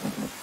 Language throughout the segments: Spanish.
Mm-hmm.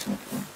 Thank.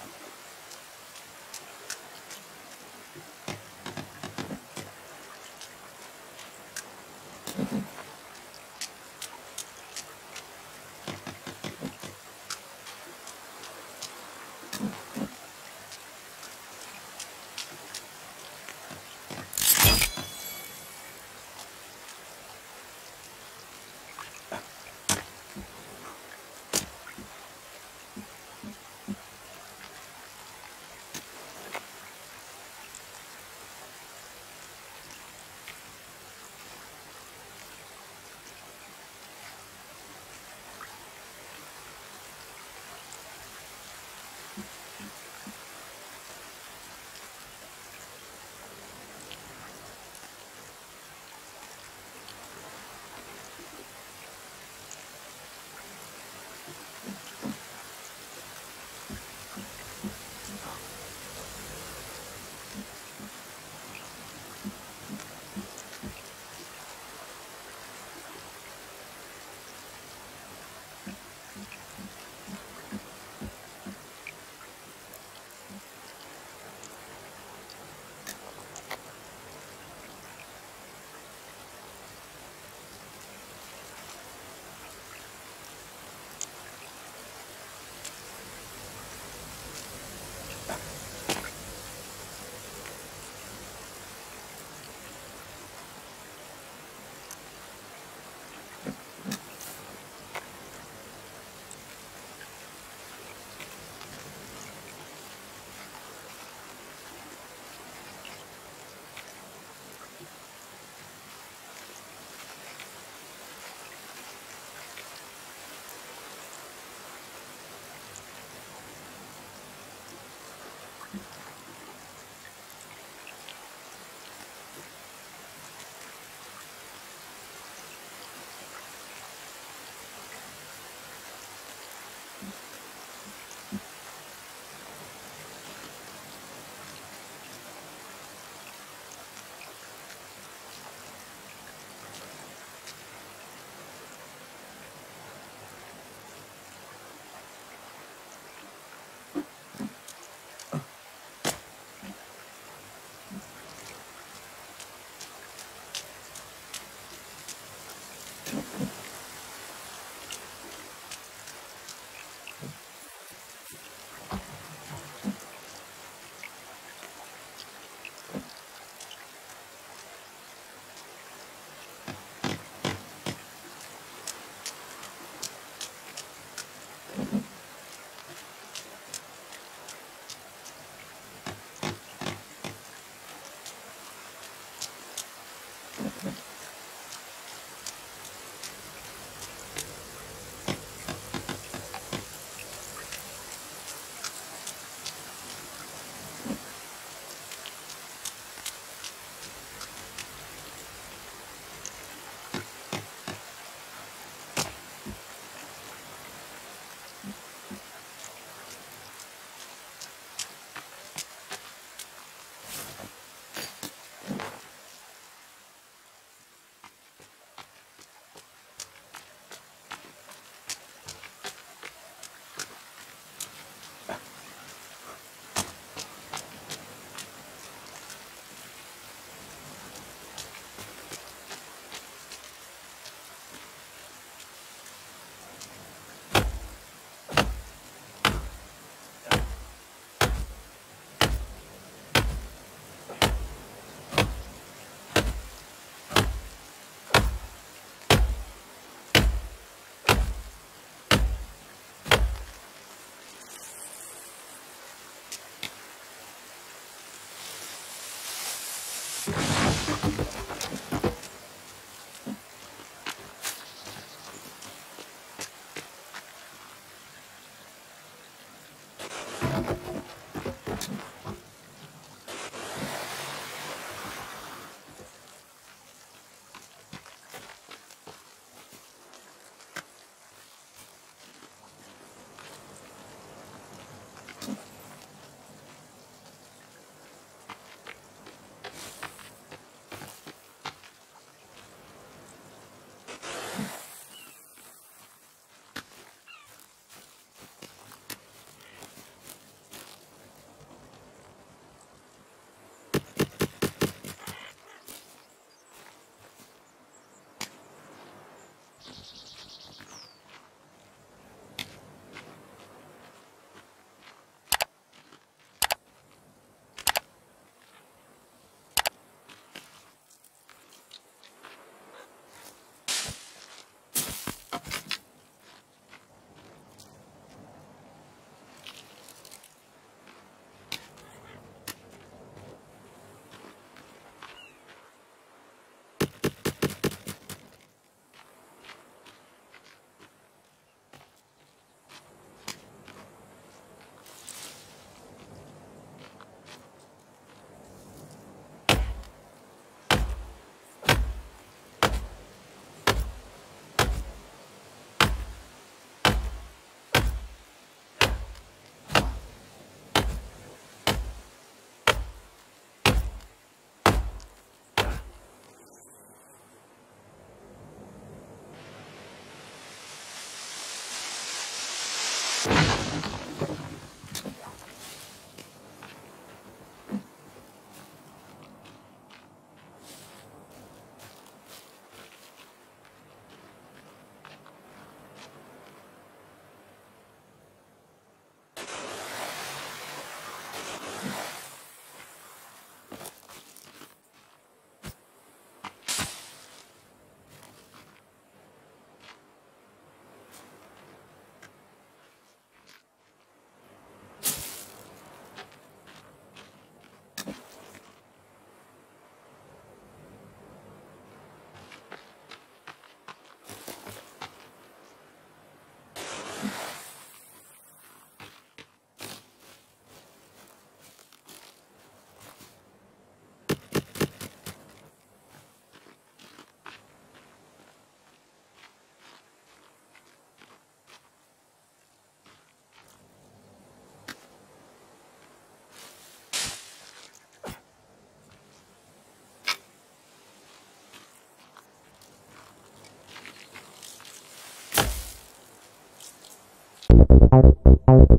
Thank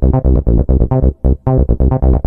you.